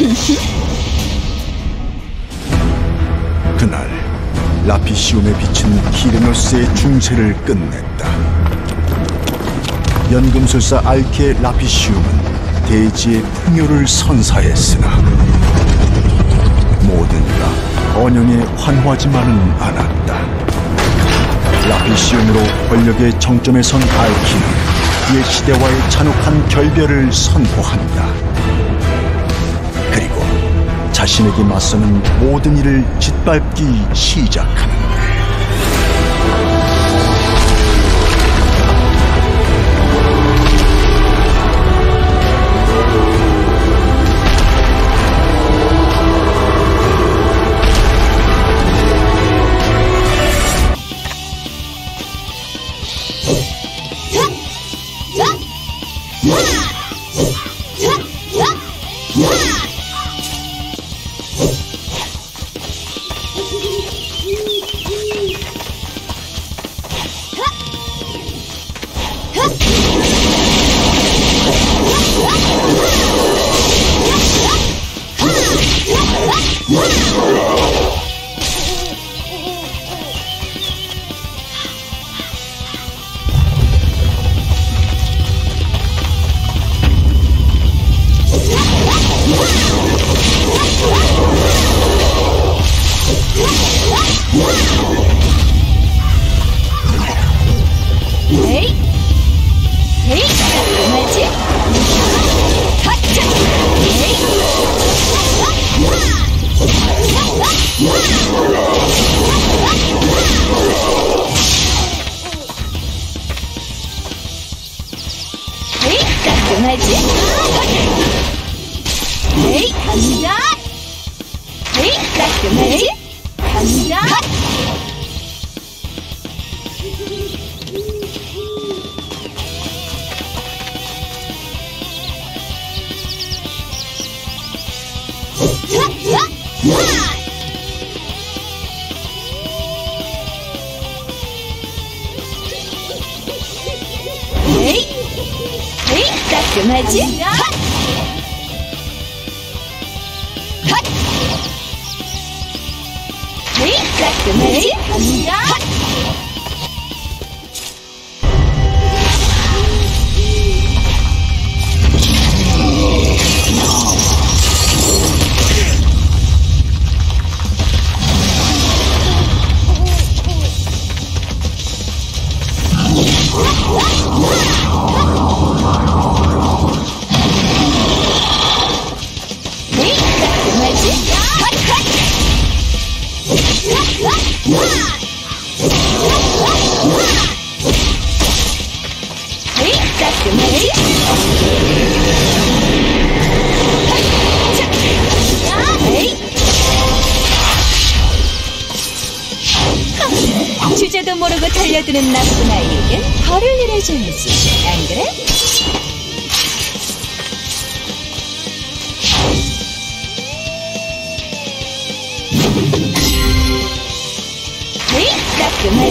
그날 라피시움에 비친 키르노스의 중세를 끝냈다. 연금술사 알케 라피시움은 대지의 풍요를 선사했으나 모든 이가 언영에 환호하지만은 않았다. 라피시움으로 권력의 정점에 선 알키는 그의 시대와의 잔혹한 결별을 선포한다. 자신에게 맞서는 모든 일을 짓밟기 시작한다. 에 깔끔하지? 주제도 모르고 달려드는 나쁜 아이에겐 벌을 내려줘야지 안 그래?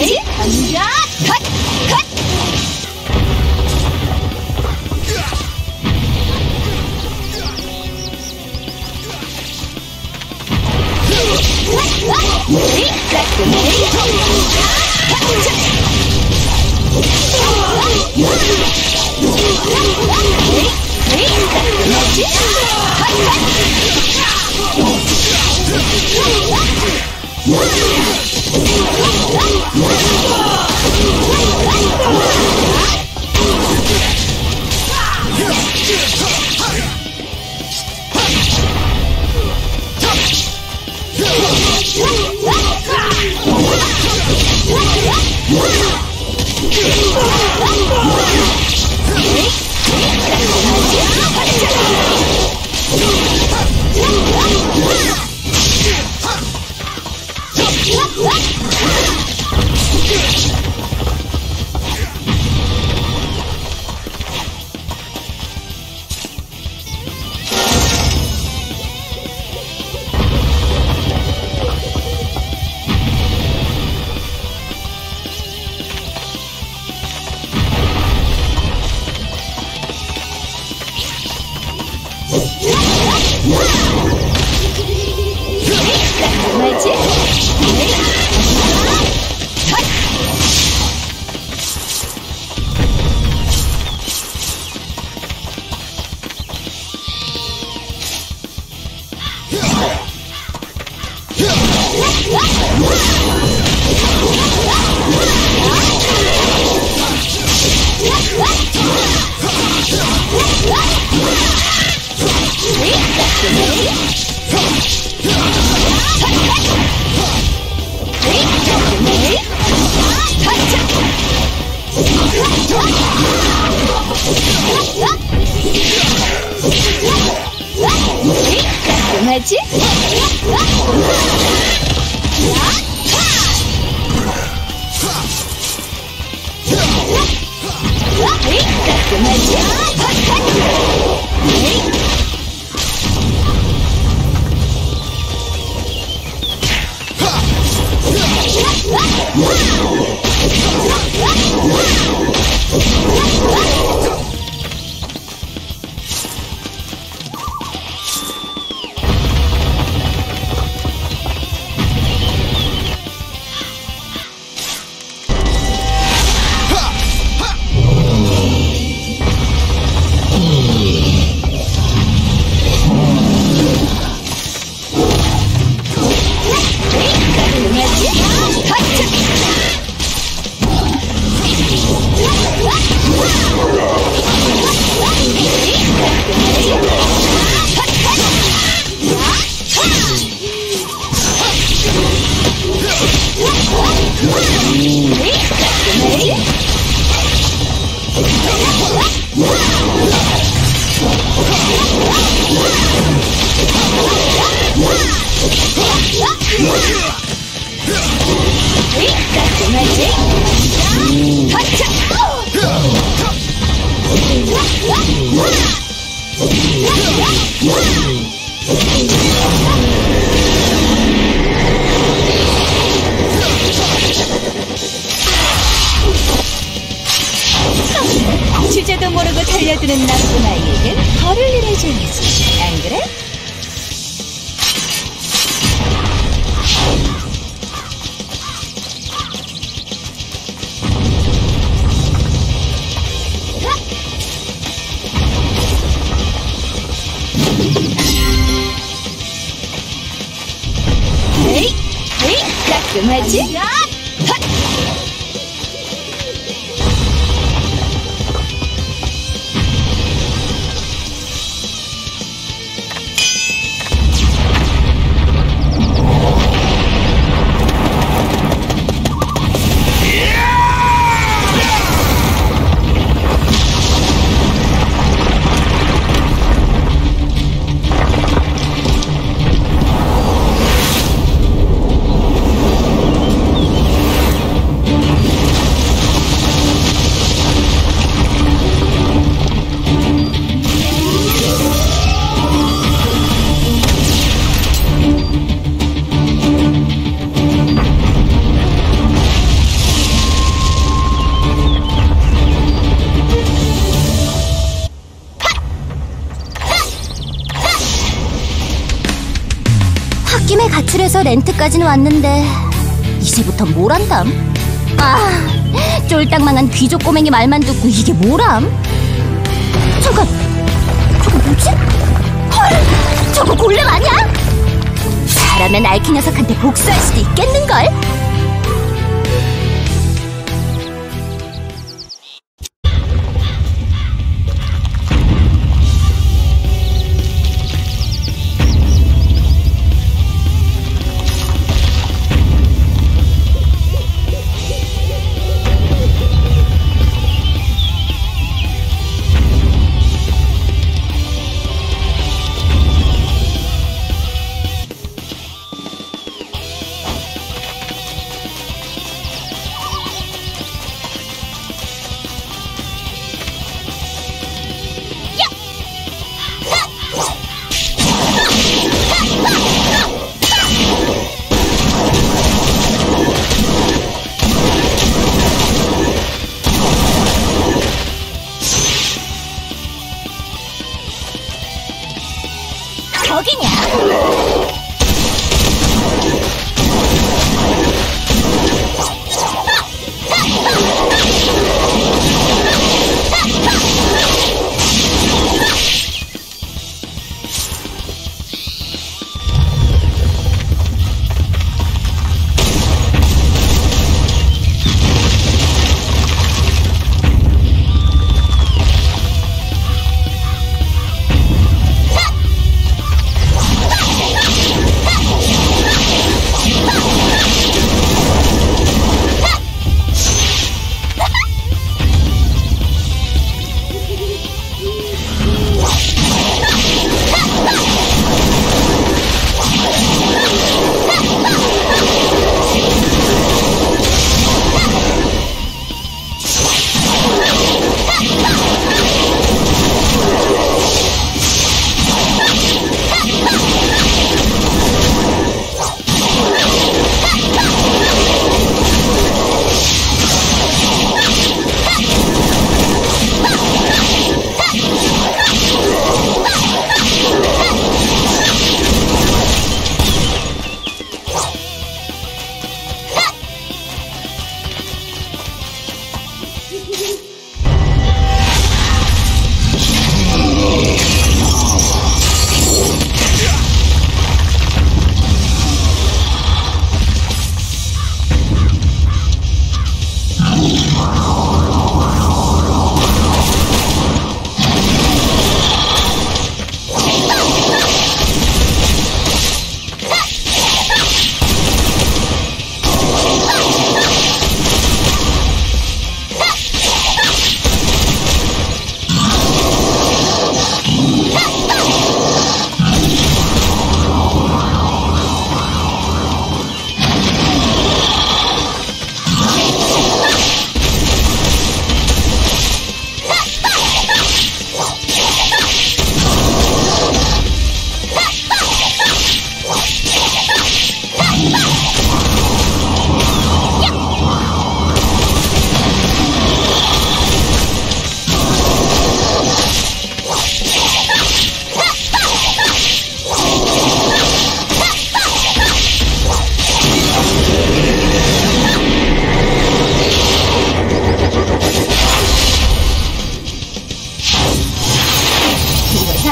에이! 간다! 컷! 컷! What? Grenade. 起 렌트까지는 왔는데 이제부터 뭘 한담? 아, 쫄딱망한 귀족 꼬맹이 말만 듣고 이게 뭐람? 잠깐, 저거 뭐지? 헐, 저거 골렘 아니야? 잘하면 알키 녀석한테 복수할 수도 있겠는걸?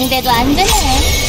상대도 안 되네.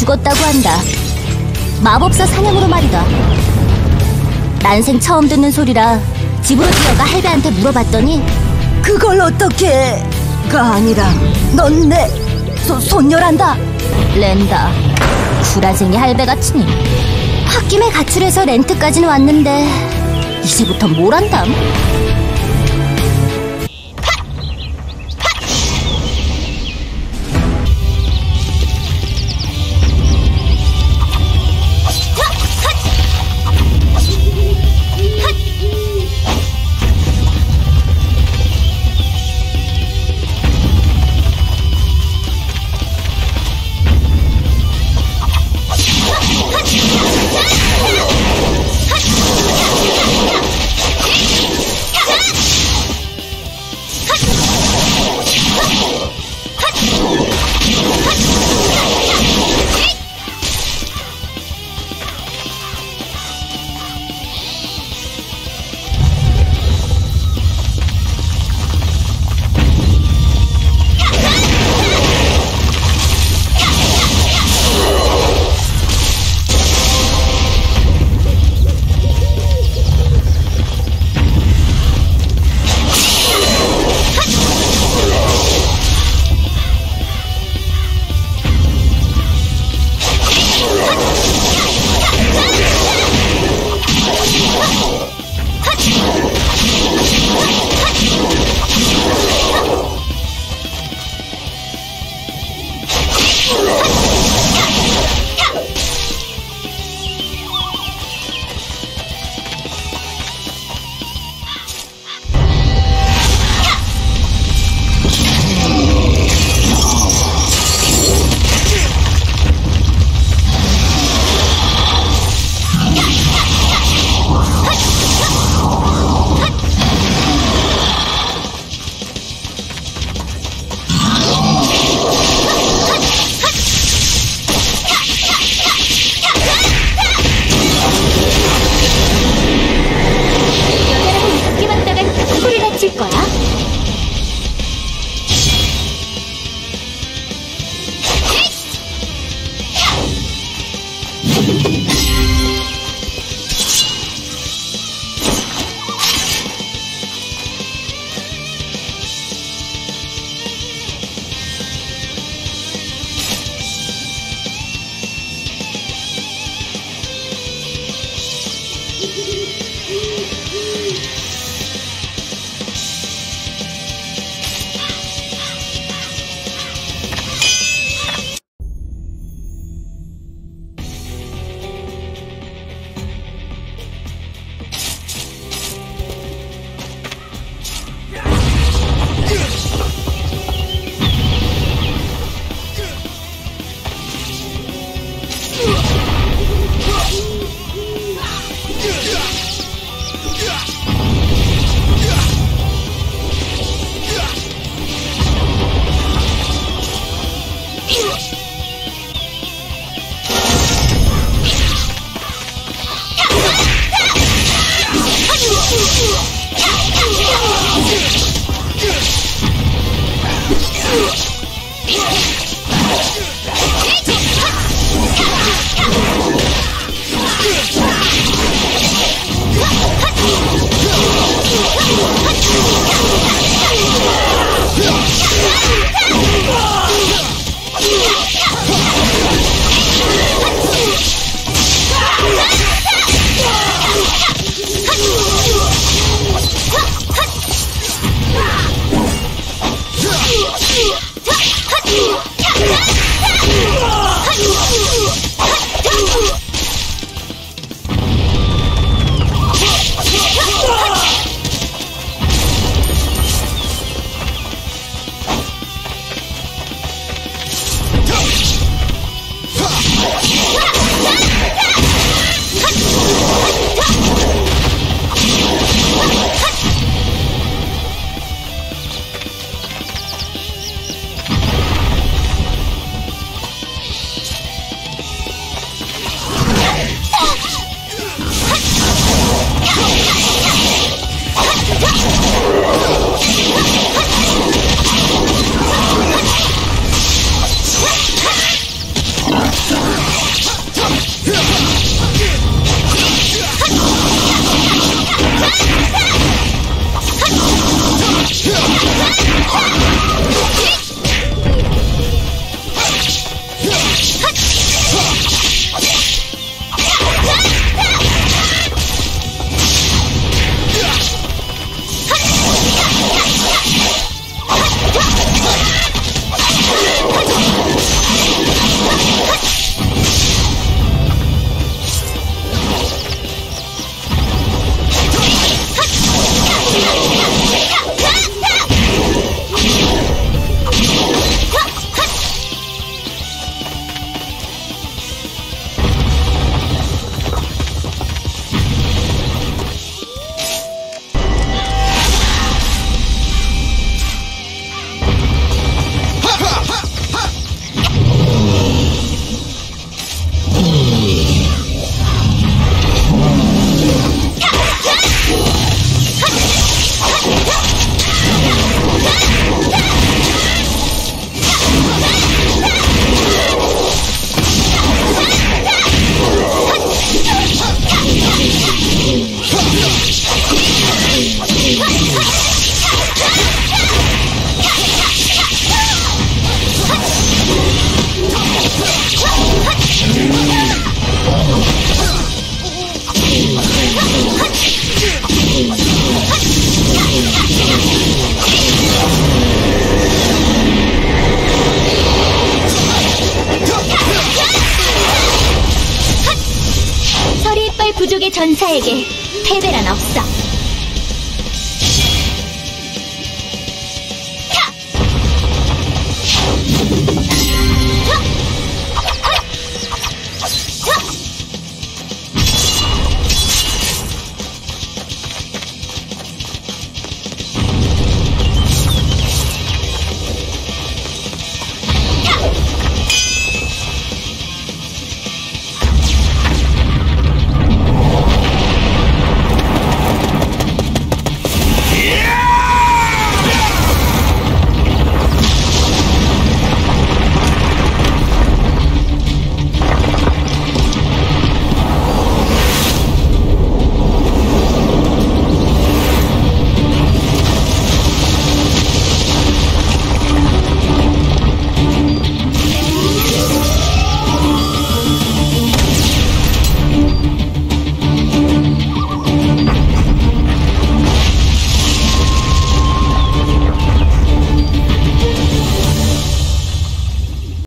죽었다고 한다. 마법사 사냥으로 말이다. 난생 처음 듣는 소리라 집으로 뛰어가 할배한테 물어봤더니 그걸 어떻게 가 아니라 넌 내 손녀란다. 렌다. 구라쟁이 할배같으니. 홧김에 가출해서 렌트까지는 왔는데 이제부터 뭘 한담?